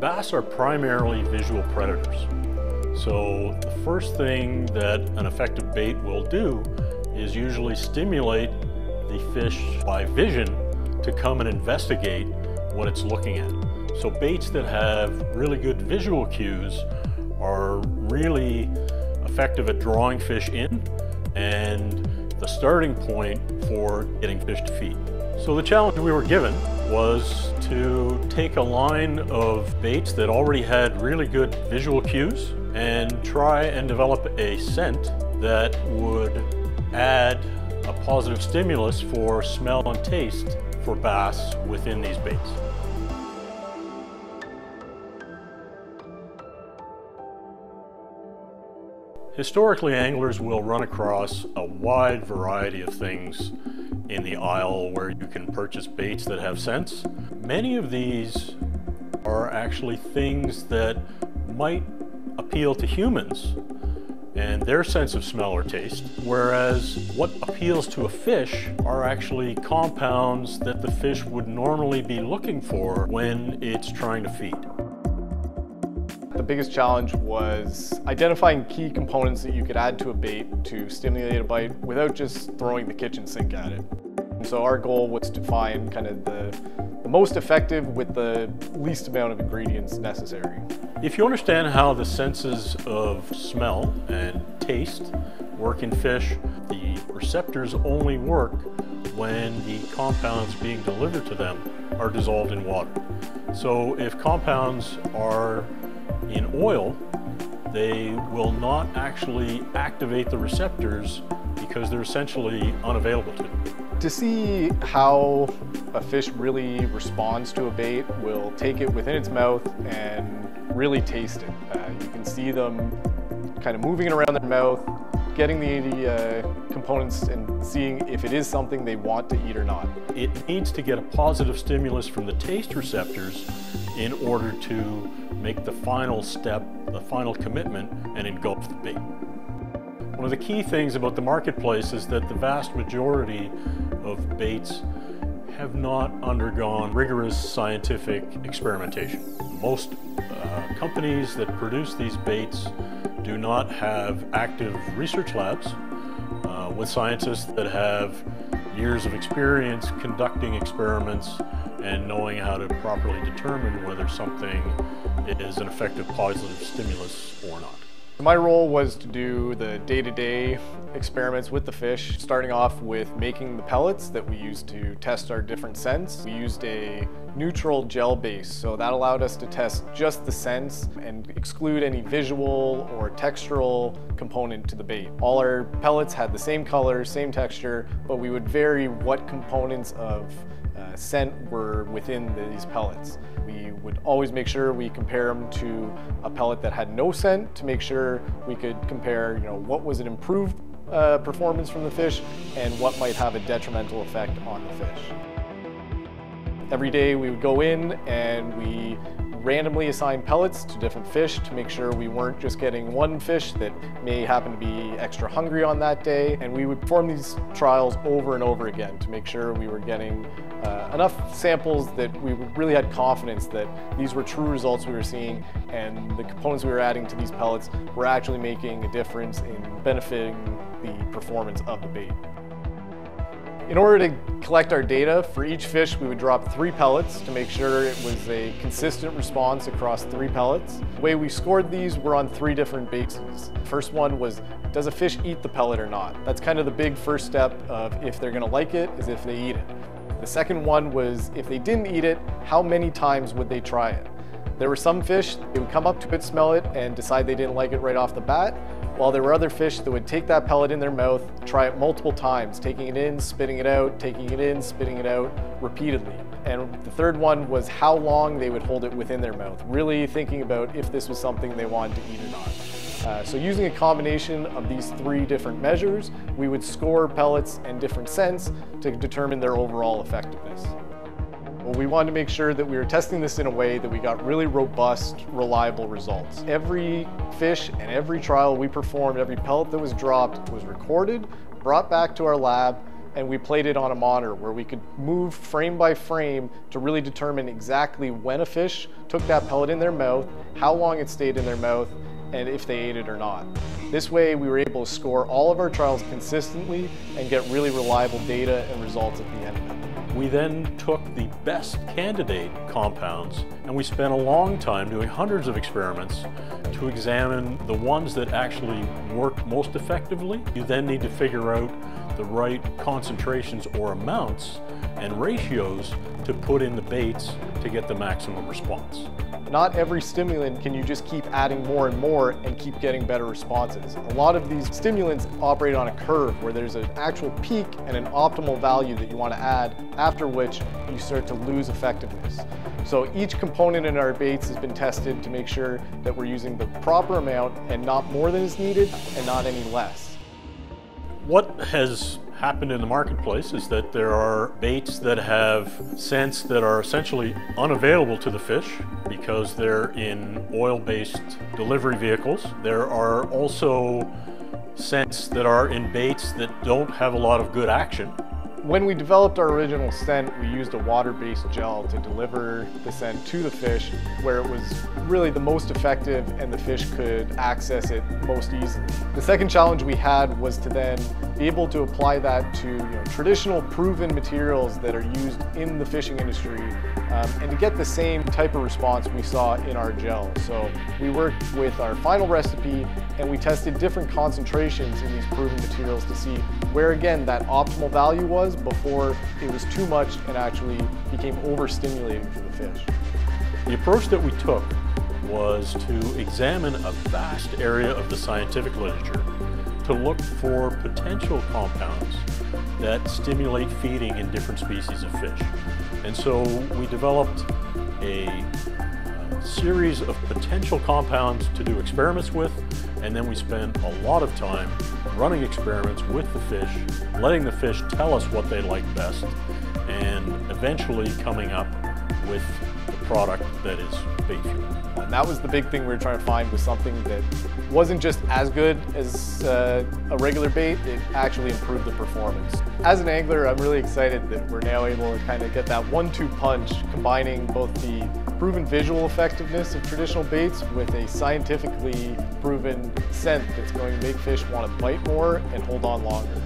Bass are primarily visual predators. So the first thing that an effective bait will do is usually stimulate the fish by vision to come and investigate what it's looking at. So baits that have really good visual cues are really effective at drawing fish in and the starting point for getting fish to feed. So the challenge we were given was to take a line of baits that already had really good visual cues and try and develop a scent that would add a positive stimulus for smell and taste for bass within these baits. Historically, anglers will run across a wide variety of things in the aisle where you can purchase baits that have scents. Many of these are actually things that might appeal to humans and their sense of smell or taste, whereas what appeals to a fish are actually compounds that the fish would normally be looking for when it's trying to feed. The biggest challenge was identifying key components that you could add to a bait to stimulate a bite without just throwing the kitchen sink at it. And so our goal was to find kind of the, the most effective with the least amount of ingredients necessary. If you understand how the senses of smell and taste work in fish, the receptors only work when the compounds being delivered to them are dissolved in water. So if compounds are in oil, they will not actually activate the receptors because they're essentially unavailable to them. To see how a fish really responds to a bait, we'll take it within its mouth and really taste it. Uh, you can see them kind of moving it around their mouth, getting the uh, components and seeing if it is something they want to eat or not. It needs to get a positive stimulus from the taste receptors in order to make the final step, the final commitment, and engulf the bait. One of the key things about the marketplace is that the vast majority of baits have not undergone rigorous scientific experimentation. Most uh, companies that produce these baits do not have active research labs uh, with scientists that have years of experience conducting experiments and knowing how to properly determine whether something is an effective positive stimulus. My role was to do the day-to-day -day experiments with the fish, starting off with making the pellets that we used to test our different scents. We used a neutral gel base, so that allowed us to test just the scents and exclude any visual or textural component to the bait. All our pellets had the same color, same texture, but we would vary what components of uh, scent were within these pellets. We would always make sure we compare them to a pellet that had no scent to make sure we could compare, you know, what was an improved uh, performance from the fish and what might have a detrimental effect on the fish. Every day we would go in and we randomly assign pellets to different fish to make sure we weren't just getting one fish that may happen to be extra hungry on that day. And we would perform these trials over and over again to make sure we were getting uh, enough samples that we really had confidence that these were true results we were seeing and the components we were adding to these pellets were actually making a difference in benefiting the performance of the bait. In order to collect our data, for each fish we would drop three pellets to make sure it was a consistent response across three pellets. The way we scored these were on three different bases. First one was, does a fish eat the pellet or not? That's kind of the big first step of if they're gonna like it, is if they eat it. The second one was, if they didn't eat it, how many times would they try it? There were some fish, they would come up to it, smell it, and decide they didn't like it right off the bat while there were other fish that would take that pellet in their mouth, try it multiple times, taking it in, spitting it out, taking it in, spitting it out repeatedly. And the third one was how long they would hold it within their mouth, really thinking about if this was something they wanted to eat or not. Uh, so using a combination of these three different measures, we would score pellets and different scents to determine their overall effectiveness. Well, we wanted to make sure that we were testing this in a way that we got really robust, reliable results. Every fish and every trial we performed, every pellet that was dropped was recorded, brought back to our lab, and we played it on a monitor where we could move frame by frame to really determine exactly when a fish took that pellet in their mouth, how long it stayed in their mouth, and if they ate it or not. This way we were able to score all of our trials consistently and get really reliable data and results at the end of it. We then took the best candidate compounds and we spent a long time doing hundreds of experiments to examine the ones that actually work most effectively. You then need to figure out the right concentrations or amounts and ratios to put in the baits to get the maximum response. Not every stimulant can you just keep adding more and more and keep getting better responses. A lot of these stimulants operate on a curve where there's an actual peak and an optimal value that you want to add, after which you start to lose effectiveness. So each component in our baits has been tested to make sure that we're using the proper amount and not more than is needed and not any less. What has happened in the marketplace is that there are baits that have scents that are essentially unavailable to the fish because they're in oil-based delivery vehicles. There are also scents that are in baits that don't have a lot of good action when we developed our original scent, we used a water-based gel to deliver the scent to the fish where it was really the most effective and the fish could access it most easily. The second challenge we had was to then be able to apply that to you know, traditional proven materials that are used in the fishing industry um, and to get the same type of response we saw in our gel. So we worked with our final recipe and we tested different concentrations in these proven materials to see where again that optimal value was before it was too much and actually became overstimulating for the fish. The approach that we took was to examine a vast area of the scientific literature to look for potential compounds that stimulate feeding in different species of fish. And so we developed a uh, series of potential compounds to do experiments with, and then we spent a lot of time running experiments with the fish, letting the fish tell us what they like best, and eventually coming up with the product that is BaitFuel. That was the big thing we were trying to find was something that wasn't just as good as uh, a regular bait, it actually improved the performance. As an angler, I'm really excited that we're now able to kind of get that one-two punch, combining both the proven visual effectiveness of traditional baits with a scientifically proven scent that's going to make fish want to bite more and hold on longer.